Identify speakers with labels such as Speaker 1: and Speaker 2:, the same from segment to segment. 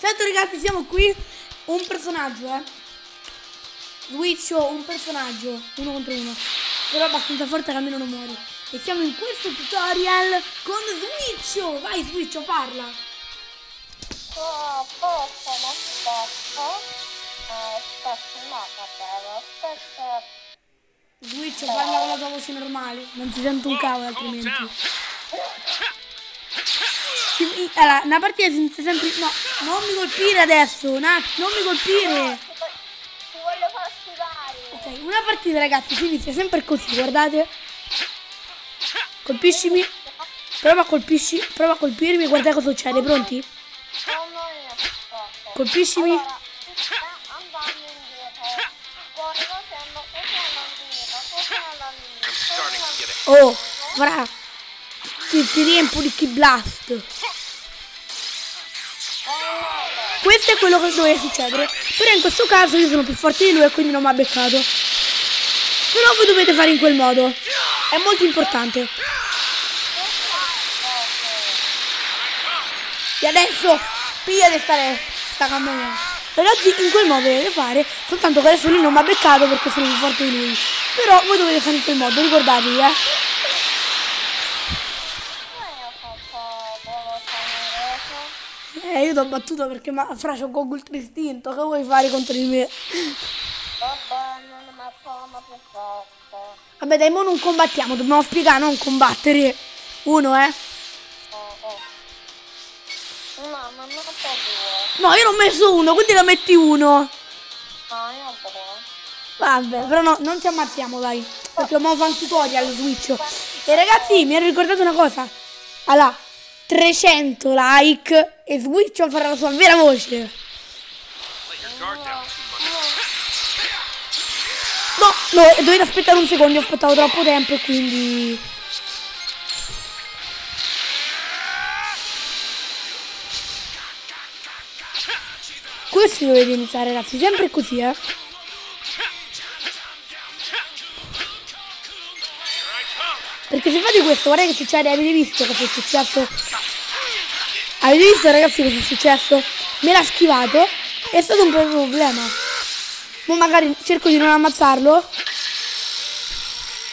Speaker 1: Senti ragazzi, siamo qui. Un personaggio, eh. Switcho, un personaggio. Uno contro uno. Però abbastanza forte che almeno non muore. E siamo in questo tutorial con Switcho. Vai Switcho, parla. Switcho, parla con la tua voce normale. Non si sente un cavolo altrimenti. Allora, una partita si sente sempre... No, non mi colpire adesso. Un attimo, non mi colpire.
Speaker 2: Ti vo- ti voglio far sudare.
Speaker 1: Ok, una partita ragazzi si inizia sempre così, guardate. Colpiscimi. Prova a colpisci, prova a colpirmi, guarda cosa succede, pronti? Colpiscimi.
Speaker 2: Indietro.
Speaker 1: Oh, fra. Ti, ti riempo di key blast. Questo è quello che doveva succedere. Però in questo caso io sono più forte di lui e quindi non mi ha beccato. Però voi dovete fare in quel modo. È molto importante. E adesso pigliate sta, sta camera. Ragazzi, in quel modo dovete fare. Soltanto che adesso lui non mi ha beccato perché sono più forte di lui. Però voi dovete fare in quel modo, ricordatevi, eh. Eh, io ti ho battuto perché ma fra c'ho Goku ultra istinto. Che vuoi fare contro di me?
Speaker 2: Vabbè,
Speaker 1: dai, mo non combattiamo. Dobbiamo spiegare, non combattere. Uno, eh.
Speaker 2: No, ma non ho due.
Speaker 1: No, io non ho messo uno, quindi lo metti uno. Vabbè, però no, non ci ammazziamo, dai. Perché dobbiamo fare un tutorial Switch. E ragazzi, mi ero ricordato una cosa. Allora, 300 like e Switch farà la sua vera voce. No, no, dovete aspettare un secondo, ho aspettato troppo tempo e quindi... Questo dovete iniziare ragazzi, sempre così eh. Perché se fate questo, guardate che succede, avete visto cosa è successo? Avete visto ragazzi cosa è successo? Me l'ha schivato, è stato un problema. Mo magari cerco di non ammazzarlo.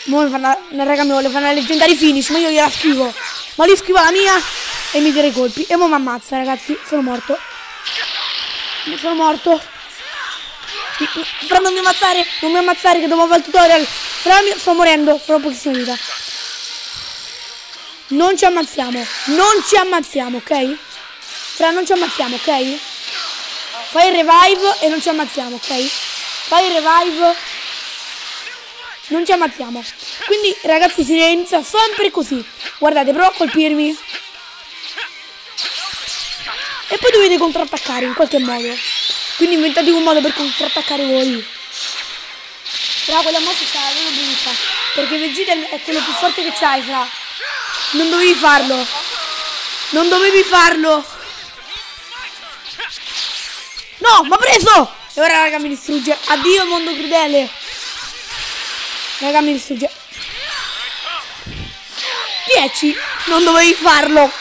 Speaker 1: Mo mi fanno, una, raga mi vuole fare una leggendary finish, ma io gliela schivo. Ma lui schiva la mia e mi tira i colpi. E mo mi ammazza ragazzi, sono morto. Sono morto. Fra non mi ammazzare, non mi ammazzare che devo fare il tutorial. Fra sto morendo, fra pochissima vita. Non ci ammazziamo, non ci ammazziamo, ok? Fra non ci ammazziamo, ok? Fai il revive e non ci ammazziamo, ok? Fai il revive. Non ci ammazziamo. Quindi ragazzi si inizia sempre così. Guardate, prova a colpirmi. E poi dovete contrattaccare in qualche modo. Quindi inventate un modo per contrattaccare voi. Fra quella mossa sarà proprio brutta. Perché Vegeta è quello più forte che c'hai, fra. Non dovevi farlo. Non dovevi farlo. No, ma preso! E ora raga mi distrugge. Addio mondo crudele. Raga mi distrugge. 10. Non dovevi farlo.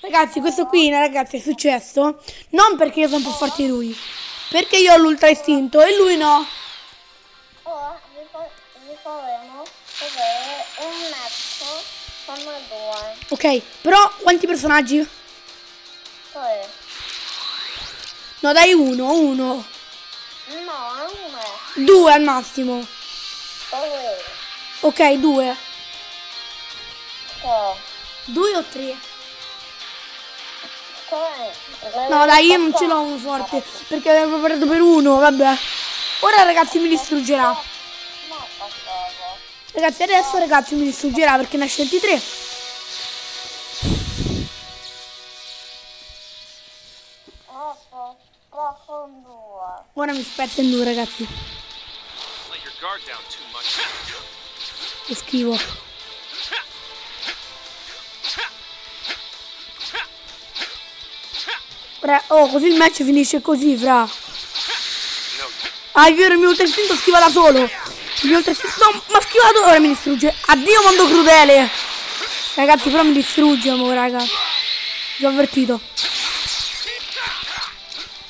Speaker 1: Ragazzi, questo qui, ragazzi, è successo non perché io sono più forte di lui, perché io ho l'ultra istinto e lui no.
Speaker 2: Faremo vedere un con noi due.
Speaker 1: Ok, però quanti personaggi?
Speaker 2: Tre.
Speaker 1: No, dai uno, uno.
Speaker 2: No, uno.
Speaker 1: Due al massimo.
Speaker 2: Tre.
Speaker 1: Ok, due.
Speaker 2: Tre.
Speaker 1: Due o tre?
Speaker 2: Tre.
Speaker 1: No, dai, io non ce l'ho uno forte, perché avevo preparato per uno, vabbè. Ora ragazzi mi distruggerà. Ragazzi, adesso ragazzi mi distruggerà perché ne ha scelti tre. Ora mi spezza in due, ragazzi. Che schifo. Ora- oh, così il match finisce così, fra. Ah, è vero, il mio ultra istinto schiva da solo. Ultra istinto... No, ma schivato, ora mi distrugge. Addio, mondo crudele. Ragazzi, però mi distrugge, mo, raga. Vi ho avvertito.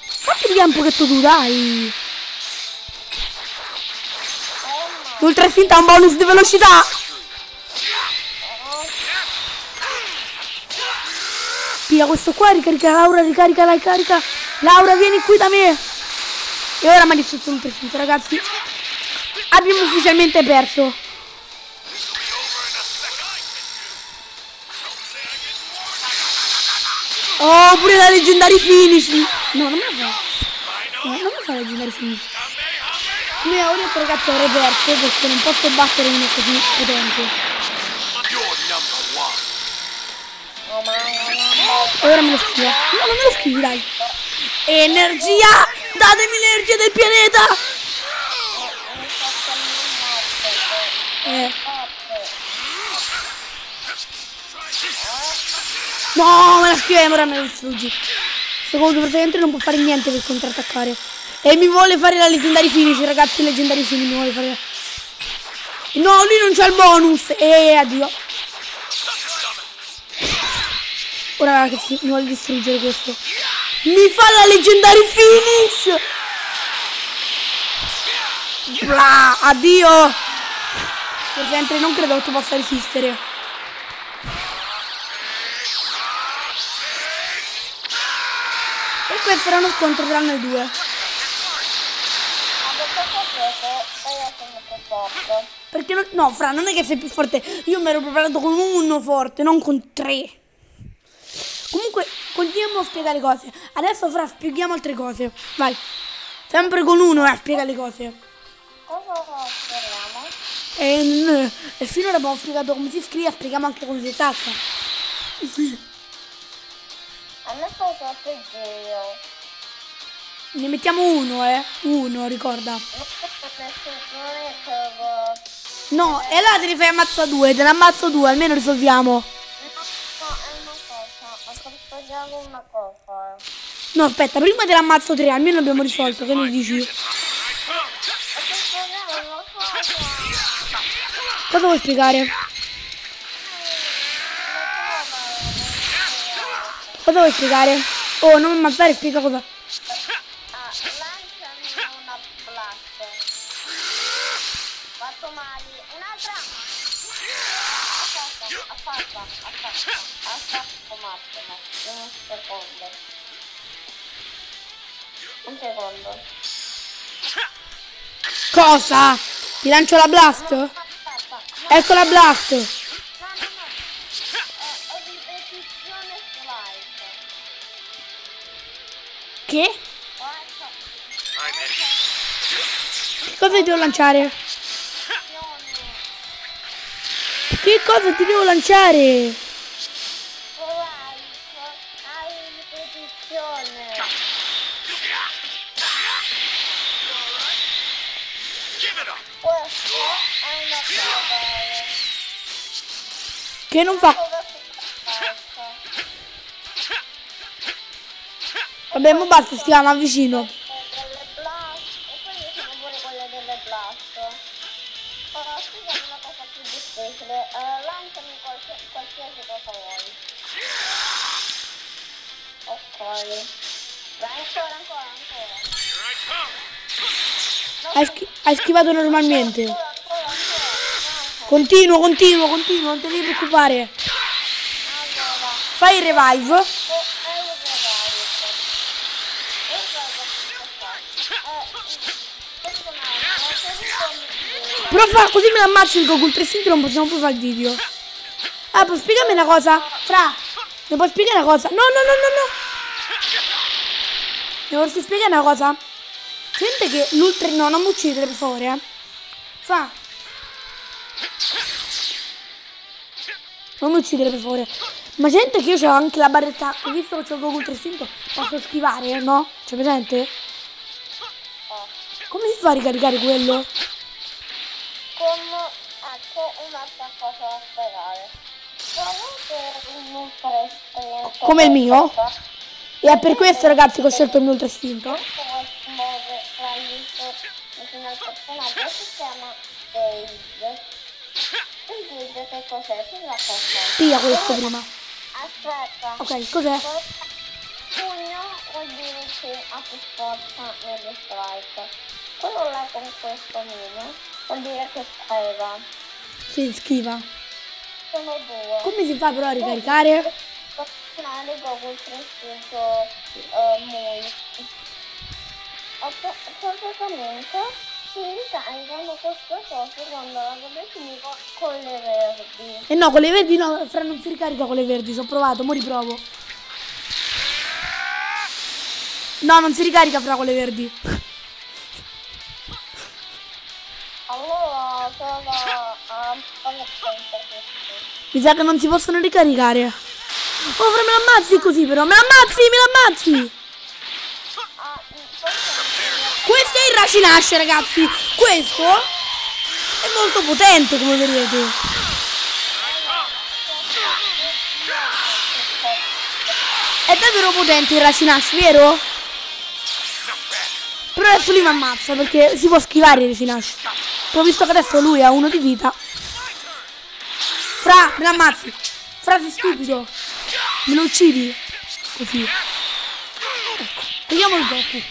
Speaker 1: Fatti via un pochetto tu, dai. L'ultra istinto ha un bonus di velocità. Pia questo qua, ricarica Laura, ricarica, la ricarica. Laura, vieni qui da me. E ora mi ha distrutto l'ultra istinto, ragazzi. Abbiamo ufficialmente perso. Oh, pure la leggendary finish. No, non me la fa. No, non mi fa la leggendary finish. Noi ora detto ragazzi avrei perso perché non posso battere uno così potente. Ora me lo scrivo. No, non me lo scrivi, dai. Energia! Datemi l'energia del pianeta!
Speaker 2: mi fa camminare.
Speaker 1: No, me la scriviamo, ora me lo distruggi. Secondo praticamente non può fare niente per contrattaccare. E mi vuole fare la leggendary finish, ragazzi, leggendary finish mi vuole fare. No, lui non c'ha il bonus. E addio. Ora ragazzi, mi vuole distruggere questo. Mi fa la leggendary finish! Bla, addio! Praticamente non credo che tu possa resistere. E questo era uno scontro tra noi due.
Speaker 2: Perché
Speaker 1: non, no, Fra, non è che sei più forte. Io mi ero preparato con uno forte, non con tre. Comunque, continuiamo a spiegare cose. Adesso, Fra, spieghiamo altre cose. Vai. Sempre con uno, eh, spiega le cose.
Speaker 2: Cosa?
Speaker 1: E, e finora abbiamo spiegato come si scrive, spieghiamo anche come si attacca.
Speaker 2: A me fa troppo giro.
Speaker 1: Ne mettiamo uno, eh. Uno, ricorda. No, e allora te ne fai ammazza due, te ne ammazzo due, almeno risolviamo.
Speaker 2: No, è una cosa. Ho una cosa.
Speaker 1: No, aspetta, prima te ne ammazzo tre, almeno abbiamo risolto, che ne dici?
Speaker 2: Cosa
Speaker 1: vuoi spiegare? Cosa vuoi spiegare? Oh, non mi ammazzare, spiega cosa.
Speaker 2: Un secondo.
Speaker 1: Cosa? Ti lancio la blast? Ecco la blast. Che?
Speaker 3: In.
Speaker 1: Cosa devo lanciare? Che cosa ti devo lanciare?
Speaker 3: Give it up.
Speaker 1: Che non fa... Vabbè, ma basta, si chiama vicino. Hai, schi- hai schivato normalmente. Continuo, continuo, continuo, non ti devi preoccupare.
Speaker 2: allora
Speaker 1: Fai il revive. Però fa, così me l'ammazzo il Goku 300 non possiamo più fare il video. Ah, puoi spiegarmi una cosa? Fra, mi puoi spiegare una cosa? No, no, no, no, no. Mi vorresti spiegare una cosa? Sente che l'ultra... No, non mi uccidere, per favore, eh. Fa. Non mi uccidere, per favore. Ma sente che io ho anche la barretta... Ho visto che c'ho il Goku 300. Posso schivare, no? C'è presente? Come si fa a ricaricare quello?
Speaker 2: Come ecco un'altra cosa da istinto.
Speaker 1: Come il mio? E è per questo, ragazzi, che ho scelto il mio ultra istinto.
Speaker 2: Questo personaggio si chiama Dave. Vedere che cos'è, sì la cosa.
Speaker 1: Piglia questo prima.
Speaker 2: Aspetta.
Speaker 1: Ok, cos'è?
Speaker 2: Pugno vuol dire che ha più forza nello strike. Quello là con questo mino vuol dire che schiva.
Speaker 1: Si schiva.
Speaker 2: Sono due.
Speaker 1: Come si fa però a ricaricare?
Speaker 2: Finale Google 300 eh, Mui. Praticamente si ricaricano con le verdi.
Speaker 1: E no, con le verdi no, Fra non si ricarica con le verdi, ci ho provato, mo riprovo. No, non si ricarica Fra con le verdi.
Speaker 2: Allora sono a.
Speaker 1: Mi sa che non si possono ricaricare. Oh, Fra me l'ammazzi così però, me l'ammazzi, me l'ammazzi! È il Racinash, ragazzi. Questo è molto potente, come vedete. È davvero potente il Racinash, vero? Però adesso lui mi ammazza perché si può schivare il Racinash. Ho visto che adesso lui ha uno di vita. Fra, me l'ammazzi. Fra, sei stupido. Me lo uccidi. Così. Ecco, vediamo il Goku.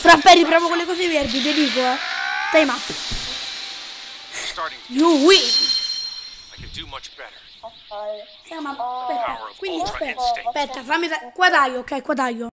Speaker 1: Fra, Perry, proprio con le cose verdi, ti dico, eh. Time up. You win.
Speaker 3: I can do much better.
Speaker 2: ok.
Speaker 1: Time up. Aspetta, quindi aspetta, aspetta, fammi da... Qua taglio, ok, qua taglio.